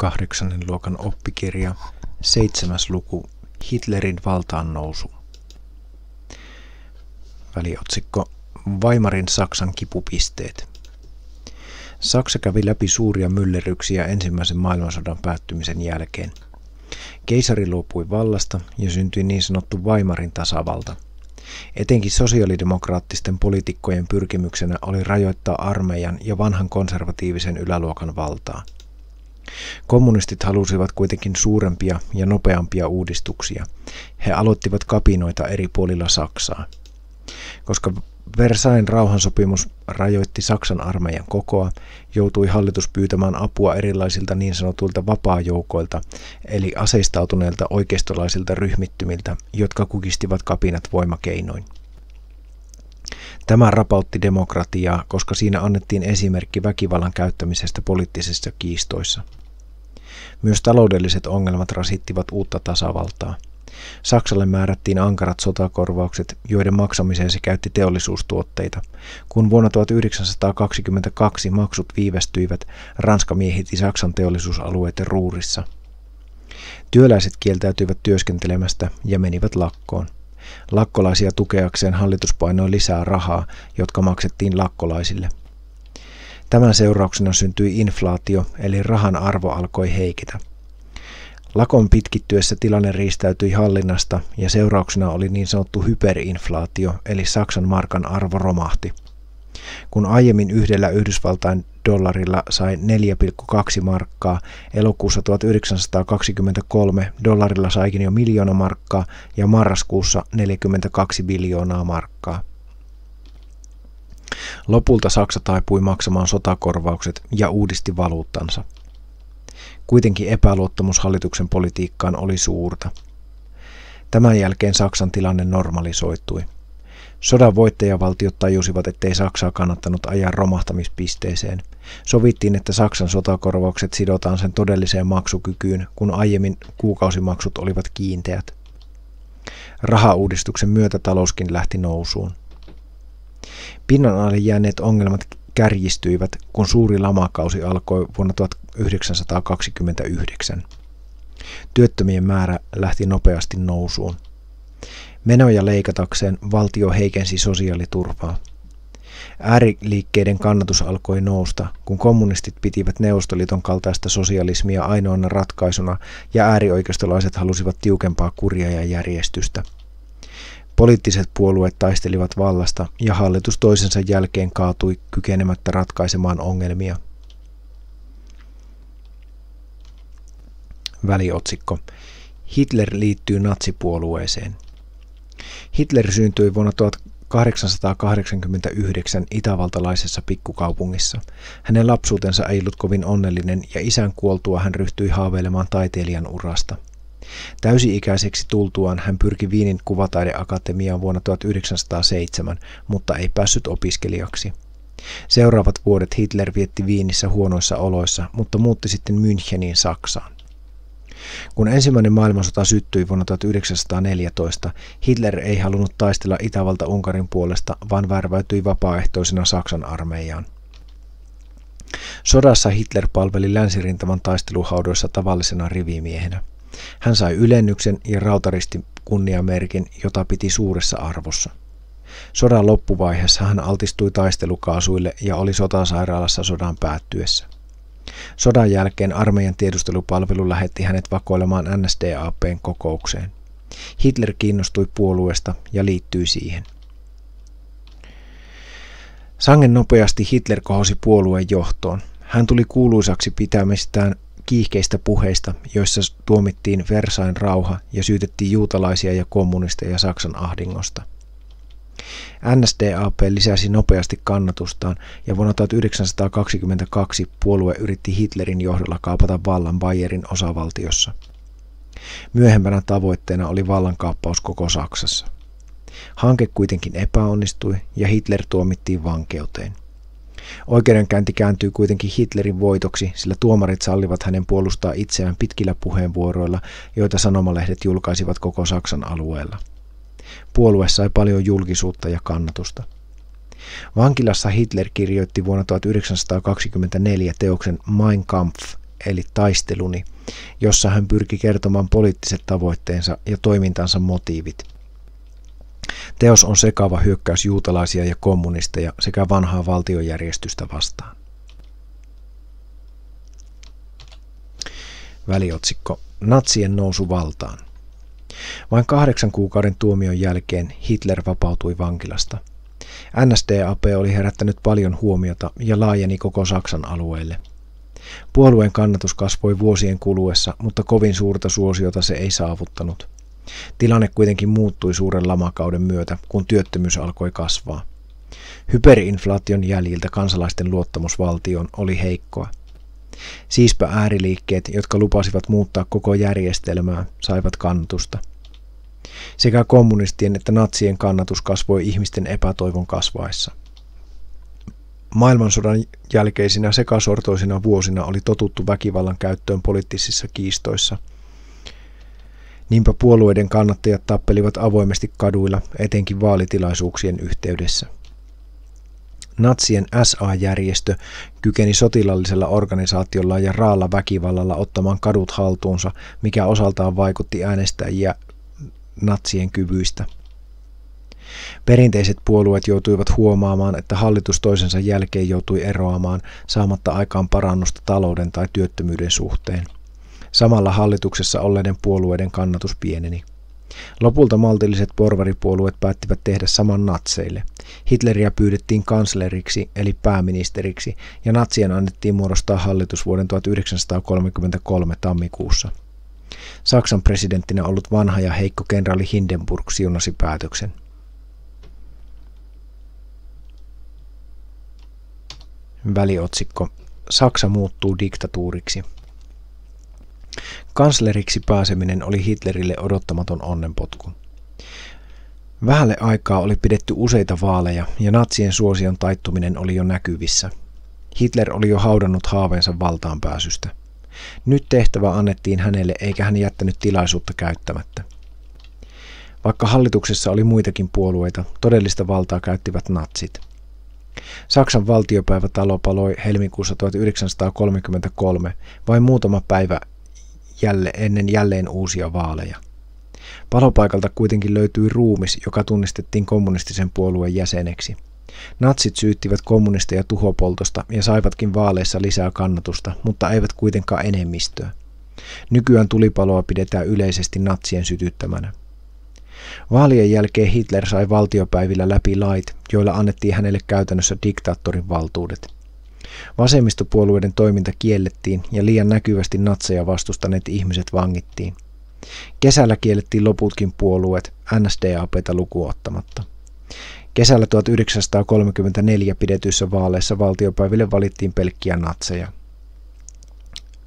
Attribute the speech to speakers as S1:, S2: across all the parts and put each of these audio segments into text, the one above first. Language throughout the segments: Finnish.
S1: kahdeksannen luokan oppikirja, seitsemäs luku, Hitlerin valtaan nousu. Väliotsikko Weimarin Saksan kipupisteet. Saksa kävi läpi suuria myllerryksiä ensimmäisen maailmansodan päättymisen jälkeen. Keisari luopui vallasta ja syntyi niin sanottu Weimarin tasavalta. Etenkin sosiaalidemokraattisten poliitikkojen pyrkimyksenä oli rajoittaa armeijan ja vanhan konservatiivisen yläluokan valtaa – Kommunistit halusivat kuitenkin suurempia ja nopeampia uudistuksia. He aloittivat kapinoita eri puolilla Saksaa. Koska Versailles rauhansopimus rajoitti Saksan armeijan kokoa, joutui hallitus pyytämään apua erilaisilta niin sanotuilta vapaajoukoilta, eli aseistautuneilta oikeistolaisilta ryhmittymiltä, jotka kukistivat kapinat voimakeinoin. Tämä rapautti demokratiaa, koska siinä annettiin esimerkki väkivallan käyttämisestä poliittisissa kiistoissa. Myös taloudelliset ongelmat rasittivat uutta tasavaltaa. Saksalle määrättiin ankarat sotakorvaukset, joiden maksamiseen se käytti teollisuustuotteita. Kun vuonna 1922 maksut viivästyivät, Ranska miehitti Saksan teollisuusalueiden ruurissa. Työläiset kieltäytyivät työskentelemästä ja menivät lakkoon. Lakkolaisia tukeakseen hallitus painoi lisää rahaa, jotka maksettiin lakkolaisille – Tämän seurauksena syntyi inflaatio, eli rahan arvo alkoi heiketä. Lakon pitkittyessä tilanne riistäytyi hallinnasta ja seurauksena oli niin sanottu hyperinflaatio, eli Saksan markan arvo romahti. Kun aiemmin yhdellä Yhdysvaltain dollarilla sai 4,2 markkaa, elokuussa 1923 dollarilla saikin jo miljoona markkaa ja marraskuussa 42 biljoonaa markkaa. Lopulta Saksa taipui maksamaan sotakorvaukset ja uudisti valuuttansa. Kuitenkin epäluottamus hallituksen politiikkaan oli suurta. Tämän jälkeen Saksan tilanne normalisoitui. Sodan voittajavaltiot tajusivat, ettei Saksaa kannattanut ajaa romahtamispisteeseen. Sovittiin, että Saksan sotakorvaukset sidotaan sen todelliseen maksukykyyn, kun aiemmin kuukausimaksut olivat kiinteät. Rahauudistuksen myötä talouskin lähti nousuun. Pinnan alle jääneet ongelmat kärjistyivät, kun suuri lamakausi alkoi vuonna 1929. Työttömien määrä lähti nopeasti nousuun. Menoja leikatakseen valtio heikensi sosiaaliturvaa. Ääriliikkeiden kannatus alkoi nousta, kun kommunistit pitivät Neuvostoliiton kaltaista sosialismia ainoana ratkaisuna ja äärioikeistolaiset halusivat tiukempaa kuria ja järjestystä. Poliittiset puolueet taistelivat vallasta ja hallitus toisensa jälkeen kaatui kykenemättä ratkaisemaan ongelmia. Väliotsikko. Hitler liittyy natsipuolueeseen. Hitler syntyi vuonna 1889 itävaltalaisessa pikkukaupungissa. Hänen lapsuutensa ei ollut kovin onnellinen ja isän kuoltua hän ryhtyi haaveilemaan taiteilijan urasta – Täysi-ikäiseksi tultuaan hän pyrki Viinin kuvataideakatemiaan vuonna 1907, mutta ei päässyt opiskelijaksi. Seuraavat vuodet Hitler vietti Viinissä huonoissa oloissa, mutta muutti sitten Müncheniin Saksaan. Kun ensimmäinen maailmansota syttyi vuonna 1914, Hitler ei halunnut taistella Itävalta-Unkarin puolesta, vaan värväytyi vapaaehtoisena Saksan armeijaan. Sodassa Hitler palveli länsirintaman taisteluhaudoissa tavallisena rivimiehenä. Hän sai ylennyksen ja rautaristi kunniamerkin, jota piti suuressa arvossa. Sodan loppuvaiheessa hän altistui taistelukaasuille ja oli sotasairaalassa sodan päättyessä. Sodan jälkeen armeijan tiedustelupalvelu lähetti hänet vakoilemaan NSDAPn kokoukseen. Hitler kiinnostui puolueesta ja liittyi siihen. Sangen nopeasti Hitler kohosi puolueen johtoon. Hän tuli kuuluisaksi pitämistään kiihkeistä puheista, joissa tuomittiin Versain rauha ja syytettiin juutalaisia ja kommunisteja Saksan ahdingosta. NSDAP lisäsi nopeasti kannatustaan ja vuonna 1922 puolue yritti Hitlerin johdolla kaapata vallan Bayerin osavaltiossa. Myöhempänä tavoitteena oli vallankaappaus koko Saksassa. Hanke kuitenkin epäonnistui ja Hitler tuomittiin vankeuteen. Oikeudenkäynti kääntyy kuitenkin Hitlerin voitoksi, sillä tuomarit sallivat hänen puolustaa itseään pitkillä puheenvuoroilla, joita sanomalehdet julkaisivat koko Saksan alueella. Puolue sai paljon julkisuutta ja kannatusta. Vankilassa Hitler kirjoitti vuonna 1924 teoksen Mein Kampf, eli taisteluni, jossa hän pyrki kertomaan poliittiset tavoitteensa ja toimintansa motiivit. Teos on sekava hyökkäys juutalaisia ja kommunisteja sekä vanhaa valtiojärjestystä vastaan. Väliotsikko Natsien nousu valtaan. Vain kahdeksan kuukauden tuomion jälkeen Hitler vapautui vankilasta. NSDAP oli herättänyt paljon huomiota ja laajeni koko Saksan alueelle. Puolueen kannatus kasvoi vuosien kuluessa, mutta kovin suurta suosiota se ei saavuttanut. Tilanne kuitenkin muuttui suuren lamakauden myötä, kun työttömyys alkoi kasvaa. Hyperinflaation jäljiltä kansalaisten luottamus valtioon oli heikkoa. Siispä ääriliikkeet, jotka lupasivat muuttaa koko järjestelmää, saivat kannatusta. Sekä kommunistien että natsien kannatus kasvoi ihmisten epätoivon kasvaessa. Maailmansodan jälkeisinä sekasortoisina vuosina oli totuttu väkivallan käyttöön poliittisissa kiistoissa. Niinpä puolueiden kannattajat tappelivat avoimesti kaduilla, etenkin vaalitilaisuuksien yhteydessä. Natsien SA-järjestö kykeni sotilallisella organisaatiolla ja raalla väkivallalla ottamaan kadut haltuunsa, mikä osaltaan vaikutti äänestäjiä natsien kyvyistä. Perinteiset puolueet joutuivat huomaamaan, että hallitus toisensa jälkeen joutui eroamaan saamatta aikaan parannusta talouden tai työttömyyden suhteen. Samalla hallituksessa olleiden puolueiden kannatus pieneni. Lopulta maltilliset porvaripuolueet päättivät tehdä saman natseille. Hitleriä pyydettiin kansleriksi eli pääministeriksi ja natsien annettiin muodostaa hallitus vuoden 1933 tammikuussa. Saksan presidenttinä ollut vanha ja heikko kenraali Hindenburg siunasi päätöksen. Väliotsikko Saksa muuttuu diktatuuriksi. Kansleriksi pääseminen oli Hitlerille odottamaton onnenpotku. Vähälle aikaa oli pidetty useita vaaleja ja natsien suosion taittuminen oli jo näkyvissä. Hitler oli jo haudannut haaveensa valtaan pääsystä. Nyt tehtävä annettiin hänelle eikä hän jättänyt tilaisuutta käyttämättä. Vaikka hallituksessa oli muitakin puolueita, todellista valtaa käyttivät natsit – Saksan valtiopäivätalo paloi helmikuussa 1933, vain muutama päivä jälle, ennen jälleen uusia vaaleja. Palopaikalta kuitenkin löytyi ruumis, joka tunnistettiin kommunistisen puolueen jäseneksi. Natsit syyttivät kommunisteja tuhopoltosta ja saivatkin vaaleissa lisää kannatusta, mutta eivät kuitenkaan enemmistöä. Nykyään tulipaloa pidetään yleisesti natsien sytyttämänä. Vaalien jälkeen Hitler sai valtiopäivillä läpi lait, joilla annettiin hänelle käytännössä diktaattorin valtuudet. Vasemmistopuolueiden toiminta kiellettiin ja liian näkyvästi natseja vastustaneet ihmiset vangittiin. Kesällä kiellettiin loputkin puolueet, NSDAPta lukuottamatta. Kesällä 1934 pidetyissä vaaleissa valtiopäiville valittiin pelkkiä natseja.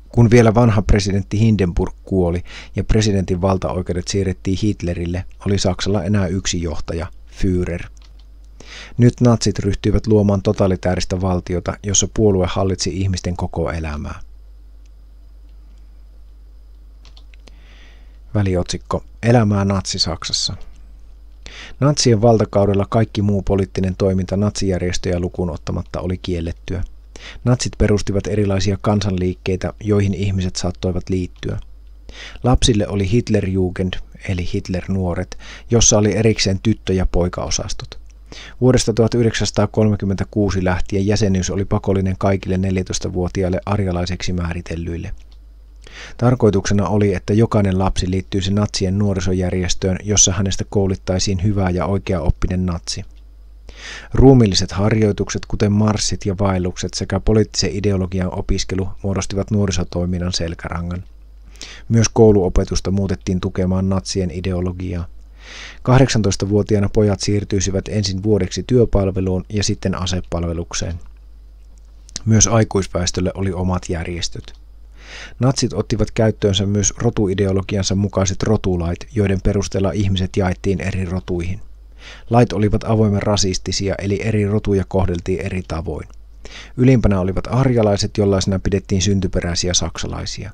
S1: Kun vielä vanha presidentti Hindenburg kuoli ja presidentin valtaoikeudet siirrettiin Hitlerille, oli Saksalla enää yksi johtaja, Führer. Nyt natsit ryhtyivät luomaan totalitaarista valtiota, jossa puolue hallitsi ihmisten koko elämää. Väliotsikko Elämää natsi-Saksassa. Natsien valtakaudella kaikki muu poliittinen toiminta natsijärjestöjä lukuun ottamatta oli kiellettyä. Natsit perustivat erilaisia kansanliikkeitä, joihin ihmiset saattoivat liittyä. Lapsille oli Hitlerjugend, eli Hitler-nuoret, jossa oli erikseen tyttö- ja poikaosastot. Vuodesta 1936 lähtien jäsenyys oli pakollinen kaikille 14-vuotiaille arjalaiseksi määritellyille. Tarkoituksena oli, että jokainen lapsi liittyisi natsien nuorisojärjestöön, jossa hänestä kouluttaisiin hyvä ja oikea oppinen natsi. Ruumilliset harjoitukset, kuten marssit ja vaellukset sekä poliittisen ideologian opiskelu muodostivat nuorisotoiminnan selkärangan. Myös kouluopetusta muutettiin tukemaan natsien ideologiaa. 18-vuotiaana pojat siirtyisivät ensin vuodeksi työpalveluun ja sitten asepalvelukseen. Myös aikuisväestölle oli omat järjestöt. Natsit ottivat käyttöönsä myös rotuideologiansa mukaiset rotulait, joiden perusteella ihmiset jaettiin eri rotuihin. Lait olivat avoimen rasistisia, eli eri rotuja kohdeltiin eri tavoin. Ylimpänä olivat arjalaiset, jollaisena pidettiin syntyperäisiä saksalaisia.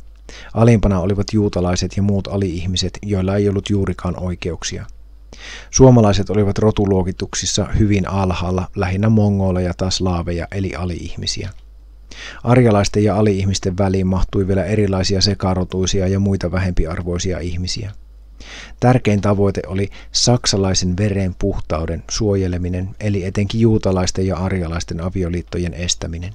S1: Alimpana olivat juutalaiset ja muut ali-ihmiset, joilla ei ollut juurikaan oikeuksia. Suomalaiset olivat rotuluokituksissa hyvin alhaalla, lähinnä mongoleja tai slaaveja eli ali-ihmisiä. Arjalaisten ja ali-ihmisten väliin mahtui vielä erilaisia sekarotuisia ja muita vähempiarvoisia ihmisiä. Tärkein tavoite oli saksalaisen veren puhtauden suojeleminen, eli etenkin juutalaisten ja arjalaisten avioliittojen estäminen.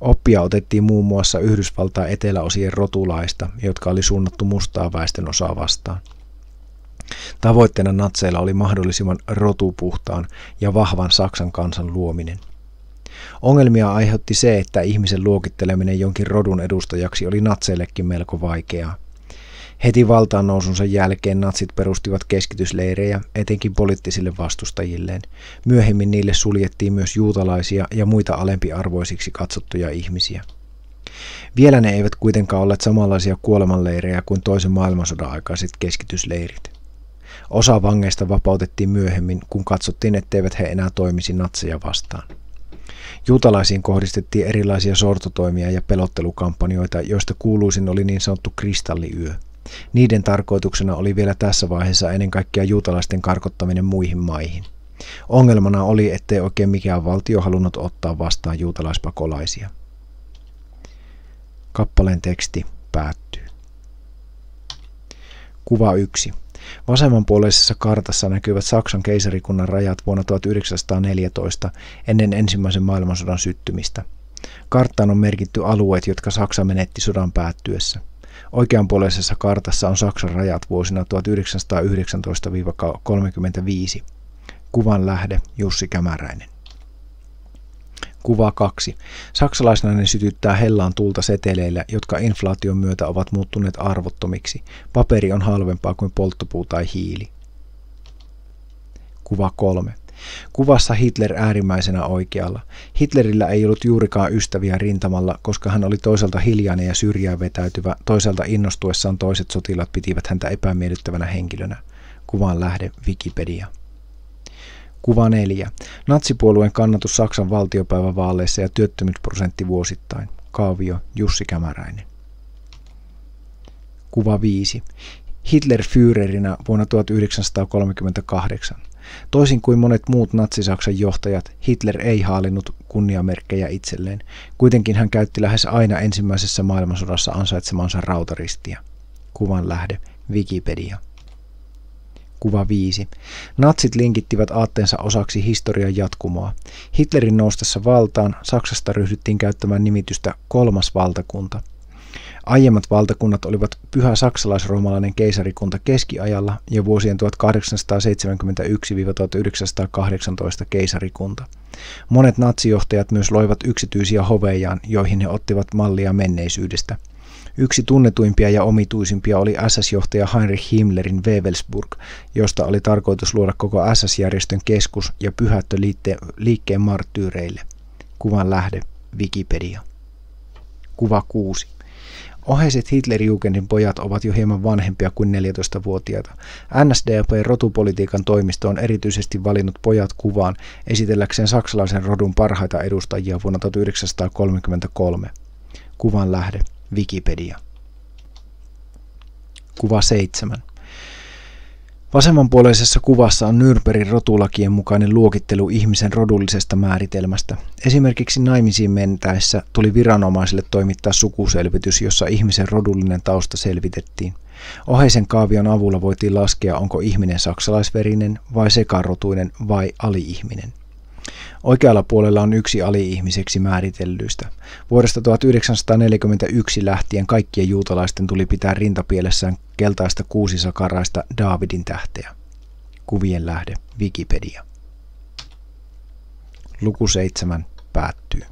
S1: Oppia otettiin muun muassa Yhdysvaltain eteläosien rotulaista, jotka oli suunnattu mustaa väestön osaa vastaan. Tavoitteena natseilla oli mahdollisimman rotupuhtaan ja vahvan Saksan kansan luominen. Ongelmia aiheutti se, että ihmisen luokitteleminen jonkin rodun edustajaksi oli natseillekin melko vaikeaa. Heti valtaan nousunsa jälkeen natsit perustivat keskitysleirejä etenkin poliittisille vastustajilleen. Myöhemmin niille suljettiin myös juutalaisia ja muita alempiarvoisiksi katsottuja ihmisiä. Vielä ne eivät kuitenkaan olleet samanlaisia kuolemanleirejä kuin toisen maailmansodan aikaiset keskitysleirit. Osa vangeista vapautettiin myöhemmin, kun katsottiin, etteivät he enää toimisi natseja vastaan. Juutalaisiin kohdistettiin erilaisia sortotoimia ja pelottelukampanjoita, joista kuuluisin oli niin sanottu kristalliyö. Niiden tarkoituksena oli vielä tässä vaiheessa ennen kaikkea juutalaisten karkottaminen muihin maihin. Ongelmana oli, ettei oikein mikään valtio halunnut ottaa vastaan juutalaispakolaisia. Kappaleen teksti päättyy. Kuva 1. Vasemmanpuoleisessa kartassa näkyvät Saksan keisarikunnan rajat vuonna 1914 ennen ensimmäisen maailmansodan syttymistä. Karttaan on merkitty alueet, jotka Saksa menetti sodan päättyessä. Oikeanpuoleisessa kartassa on Saksan rajat vuosina 1919-35. Kuvan lähde Jussi Kämäräinen. Kuva 2. Saksalaisnainen sytyttää hellaan tulta seteleillä, jotka inflaation myötä ovat muuttuneet arvottomiksi. Paperi on halvempaa kuin polttopuu tai hiili. Kuva 3. Kuvassa Hitler äärimmäisenä oikealla. Hitlerillä ei ollut juurikaan ystäviä rintamalla, koska hän oli toisaalta hiljainen ja syrjään vetäytyvä, toisaalta innostuessaan toiset sotilaat pitivät häntä epämiellyttävänä henkilönä. Kuvan lähde Wikipedia. Kuva 4. Natsipuolueen kannatus Saksan valtiopäivävaaleissa ja työttömyysprosentti vuosittain. Kaavio Jussi Kämäräinen. Kuva 5. Hitler Führerinä vuonna 1938. Toisin kuin monet muut natsisaksan johtajat, Hitler ei haalinnut kunniamerkkejä itselleen. Kuitenkin hän käytti lähes aina ensimmäisessä maailmansodassa ansaitsemansa rautaristia. Kuvan lähde Wikipedia. Kuva 5. Natsit linkittivät aatteensa osaksi historian jatkumoa. Hitlerin noustessa valtaan Saksasta ryhdyttiin käyttämään nimitystä kolmas valtakunta. Aiemmat valtakunnat olivat pyhä saksalais-roomalainen keisarikunta keskiajalla ja vuosien 1871-1918 keisarikunta. Monet natsijohtajat myös loivat yksityisiä hovejaan, joihin he ottivat mallia menneisyydestä – Yksi tunnetuimpia ja omituisimpia oli SS-johtaja Heinrich Himmlerin Wewelsburg, josta oli tarkoitus luoda koko SS-järjestön keskus ja pyhättö liikkeen marttyyreille. Kuvan lähde Wikipedia. Kuva 6. Oheiset Hitlerjugendin pojat ovat jo hieman vanhempia kuin 14-vuotiaita. NSDAP-rotupolitiikan toimisto on erityisesti valinnut pojat kuvaan esitelläkseen saksalaisen rodun parhaita edustajia vuonna 1933. Kuvan lähde Wikipedia. Kuva 7. Vasemmanpuoleisessa kuvassa on Nürnbergin rotulakien mukainen luokittelu ihmisen rodullisesta määritelmästä. Esimerkiksi naimisiin mentäessä tuli viranomaisille toimittaa sukuselvitys, jossa ihmisen rodullinen tausta selvitettiin. Oheisen kaavion avulla voitiin laskea, onko ihminen saksalaisverinen vai sekarotuinen vai ali-ihminen. Oikealla puolella on yksi ali-ihmiseksi määritellyistä. Vuodesta 1941 lähtien kaikkien juutalaisten tuli pitää rintapielessään keltaista kuusisakaraista Daavidin tähteä. Kuvien lähde Wikipedia. Luku 7 päättyy.